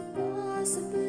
possible.